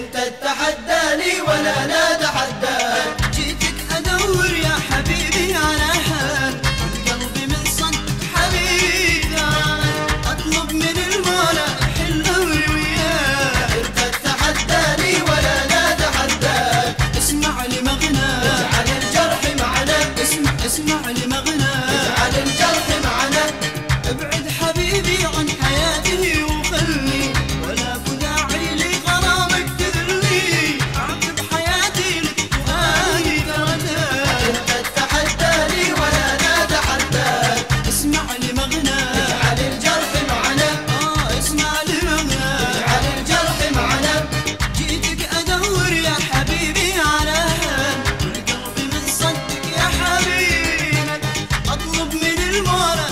انت تتحداني ولا أنا اتحداك جيتك أدور يا حبيبي على حال قلبي من صد حبيبي أطلب من المولى حله وياك انت تتحداني ولا أنا اتحداك اسمع لمغنى. اجعل الجرح معنا اسمع اسمع لمغنى. mora